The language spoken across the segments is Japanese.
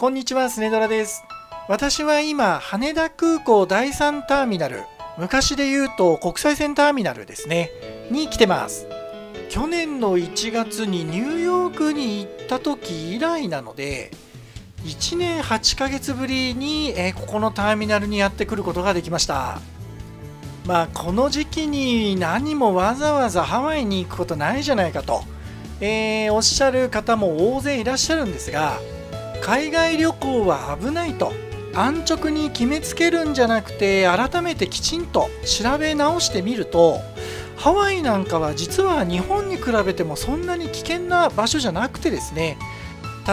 こんにちは、スネドラです。私は今、羽田空港第3ターミナル、昔で言うと国際線ターミナルですね、に来てます。去年の1月にニューヨークに行った時以来なので、1年8ヶ月ぶりに、えここのターミナルにやってくることができました。まあ、この時期に何もわざわざハワイに行くことないじゃないかと、えーおっしゃる方も大勢いらっしゃるんですが、海外旅行は危ないと安直に決めつけるんじゃなくて改めてきちんと調べ直してみるとハワイなんかは実は日本に比べてもそんなに危険な場所じゃなくてですね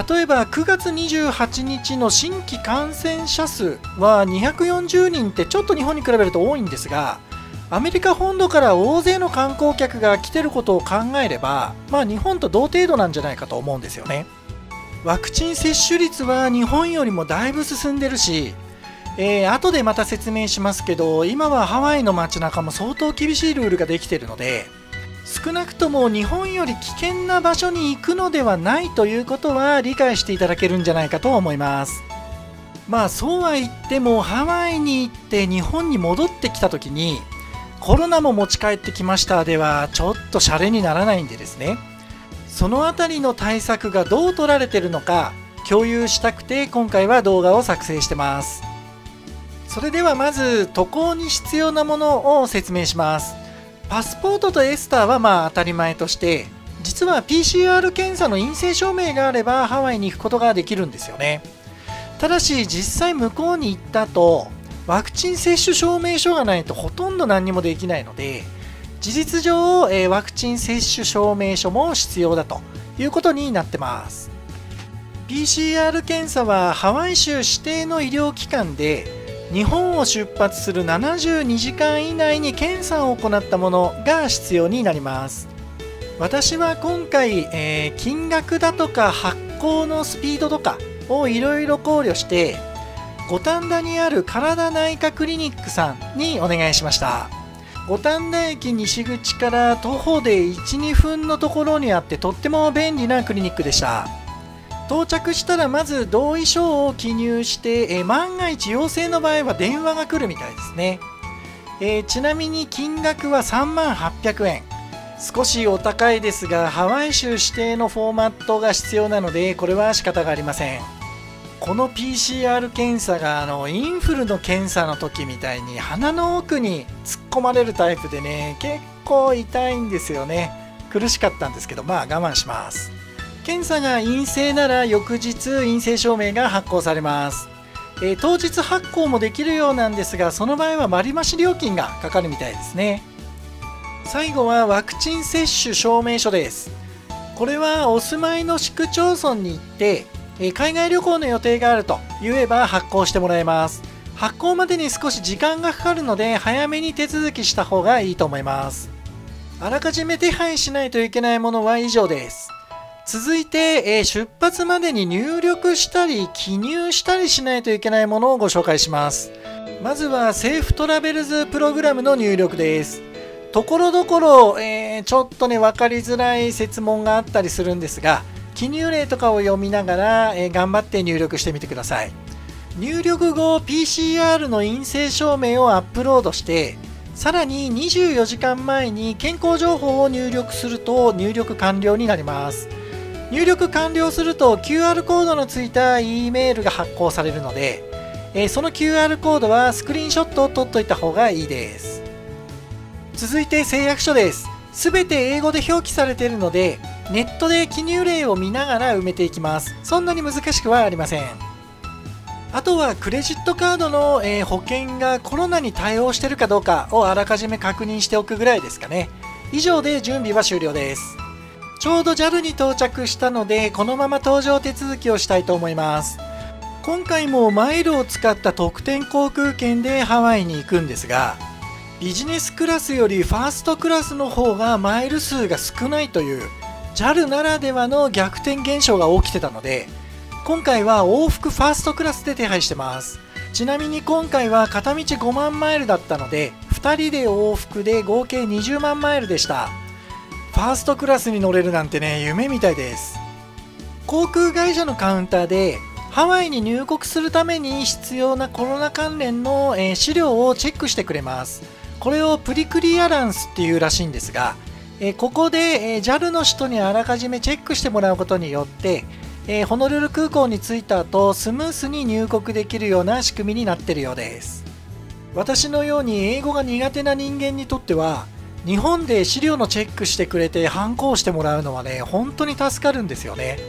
例えば9月28日の新規感染者数は240人ってちょっと日本に比べると多いんですがアメリカ本土から大勢の観光客が来てることを考えればまあ日本と同程度なんじゃないかと思うんですよね。ワクチン接種率は日本よりもだいぶ進んでるし、えー後でまた説明しますけど今はハワイの街中も相当厳しいルールができてるので少なくとも日本より危険な場所に行くのではないということは理解していただけるんじゃないかと思います。まあそうは言ってもハワイに行って日本に戻ってきた時にコロナも持ち帰ってきましたではちょっとシャレにならないんでですね。そのあたりの対策がどう取られてるのか共有したくて今回は動画を作成してます。それではまず渡航に必要なものを説明します。パスポートとエスターはまあ当たり前として実は PCR 検査の陰性証明があればハワイに行くことができるんですよね。ただし実際向こうに行った後ワクチン接種証明書がないとほとんど何にもできないので事実上、えーワクチン接種証明書も必要だということになってます。PCR 検査はハワイ州指定の医療機関で日本を出発する72時間以内に検査を行ったものが必要になります。私は今回、えー金額だとか発行のスピードとかをいろいろ考慮して五反田にある体内科クリニックさんにお願いしました。五反田駅西口から徒歩で12分のところにあってとっても便利なクリニックでした。到着したらまず同意書を記入して、えー万が一陽性の場合は電話が来るみたいですね、えーちなみに金額は3万800円。少しお高いですがハワイ州指定のフォーマットが必要なのでこれは仕方がありません。この PCR 検査があのインフルの検査の時みたいに鼻の奥に突っ込まれるタイプでね結構痛いんですよね。苦しかったんですけどまあ我慢します。検査が陰性なら翌日陰性証明が発行されます、えー当日発行もできるようなんですがその場合は割増料金がかかるみたいですね。最後はワクチン接種証明書です。これはお住まいの市区町村に行ってえ海外旅行の予定があると言えば発行してもらえます。発行までに少し時間がかかるので早めに手続きした方がいいと思います。あらかじめ手配しないといけないものは以上です。続いて、え出発までに入力したり記入したりしないといけないものをご紹介します。まずはセーフトラベルズプログラムの入力です。ところどころ、えーちょっとね分かりづらい説問があったりするんですが記入例とかを読みながら、えー頑張って入力してみてください。入力後 PCR の陰性証明をアップロードしてさらに24時間前に健康情報を入力すると入力完了になります。入力完了すると QR コードのついた E メールが発行されるので、えーその QR コードはスクリーンショットを撮っといた方がいいです。続いて誓約書です。すべて英語で表記されているのでネットで記入例を見ながら埋めていきます。そんなに難しくはありません。あとはクレジットカードの、え保険がコロナに対応してるかどうかをあらかじめ確認しておくぐらいですかね。以上で準備は終了です。ちょうど JAL に到着したのでこのまま搭乗手続きをしたいと思います。今回もマイルを使った特典航空券でハワイに行くんですがビジネスクラスよりファーストクラスの方がマイル数が少ないという JAL ならではの逆転現象が起きてたので今回は往復ファーストクラスで手配してます。ちなみに今回は片道5万マイルだったので2人で往復で合計20万マイルでした。ファーストクラスに乗れるなんてね夢みたいです。航空会社のカウンターでハワイに入国するために必要なコロナ関連の、え資料をチェックしてくれます。これをプリクリアランスっていうらしいんですが、えここで、え JAL の人にあらかじめチェックしてもらうことによって、えホノルル空港に着いた後スムースに入国できるような仕組みになってるようです。私のように英語が苦手な人間にとっては日本で資料のチェックしてくれてハンコをしてもらうのはね本当に助かるんですよね。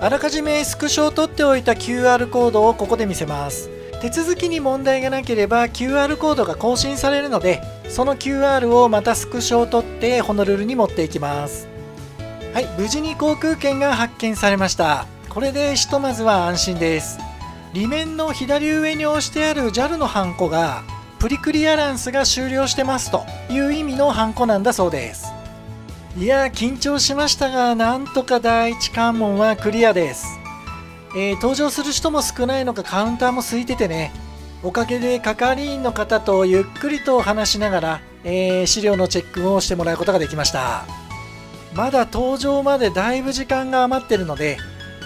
あらかじめスクショを取っておいた QR コードをここで見せます。手続きに問題がなければ QR コードが更新されるのでその QR をまたスクショを取ってホノルルに持っていきます。はい無事に航空券が発見されました。これでひとまずは安心です。裏面の左上に押してある JAL のハンコがプリクリアランスが終了してますという意味のハンコなんだそうです。いや緊張しましたがなんとか第一関門はクリアです、えー、登場する人も少ないのかカウンターも空いててね。おかげで係員の方とゆっくりと話しながら、えー、資料のチェックをしてもらうことができました。まだ登場までだいぶ時間が余ってるので、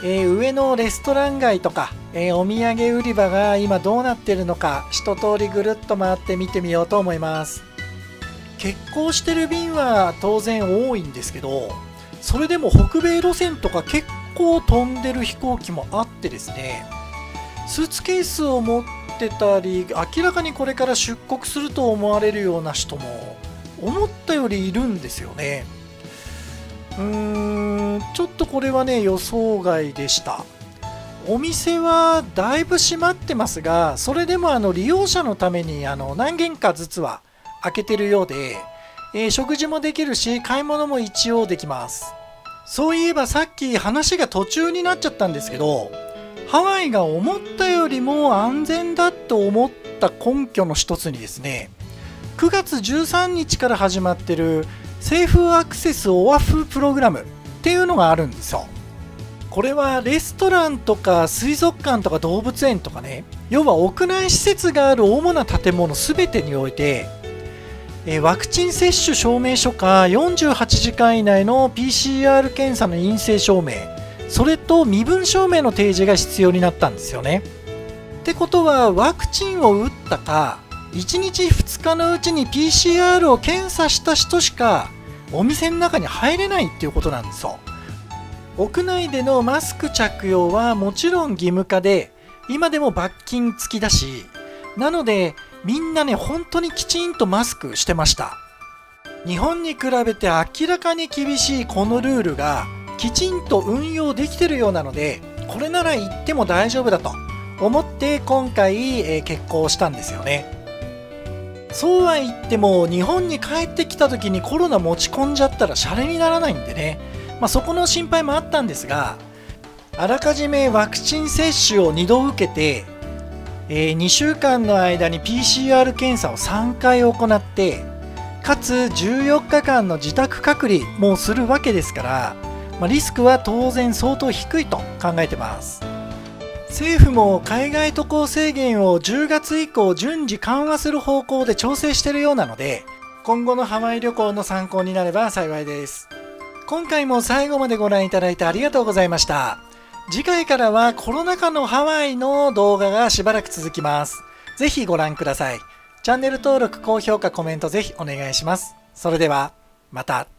えー、上のレストラン街とか、え、お土産売り場が今どうなってるのか一通りぐるっと回って見てみようと思います。欠航してる便は当然多いんですけどそれでも北米路線とか結構飛んでる飛行機もあってですねスーツケースを持ってたり明らかにこれから出国すると思われるような人も思ったよりいるんですよね。うーんちょっとこれはね予想外でした。お店はだいぶ閉まってますがそれでもあの利用者のためにあの何軒かずつは開けてるようで、えー、食事もできるし買い物も一応できます。そういえばさっき話が途中になっちゃったんですけどハワイが思ったよりも安全だと思った根拠の一つにですね9月13日から始まってるセーフアクセスオアフプログラムっていうのがあるんですよ。これはレストランとか水族館とか動物園とかね要は屋内施設がある主な建物全てにおいてえワクチン接種証明書か48時間以内の PCR 検査の陰性証明それと身分証明の提示が必要になったんですよね。ってことはワクチンを打ったか1日2日のうちに PCR を検査した人しかお店の中に入れないっていうことなんですよ。屋内でのマスク着用はもちろん義務化で今でも罰金付きだしなのでみんなね、本当にきちんとマスクしてました。日本に比べて明らかに厳しいこのルールがきちんと運用できてるようなので、これなら行っても大丈夫だと思って今回、えー、結婚したんですよね。そうは言っても日本に帰ってきた時にコロナ持ち込んじゃったらシャレにならないんでね、まあ、そこの心配もあったんですがあらかじめワクチン接種を2度受けてえー、2週間の間に PCR 検査を3回行ってかつ14日間の自宅隔離もするわけですから、まあ、リスクは当然相当低いと考えてます。政府も海外渡航制限を10月以降順次緩和する方向で調整しているようなので今後のハワイ旅行の参考になれば幸いです。今回も最後までご覧いただいてありがとうございました。次回からはコロナ禍のハワイの動画がしばらく続きます。ぜひご覧ください。チャンネル登録、高評価、コメントぜひお願いします。それでは、また。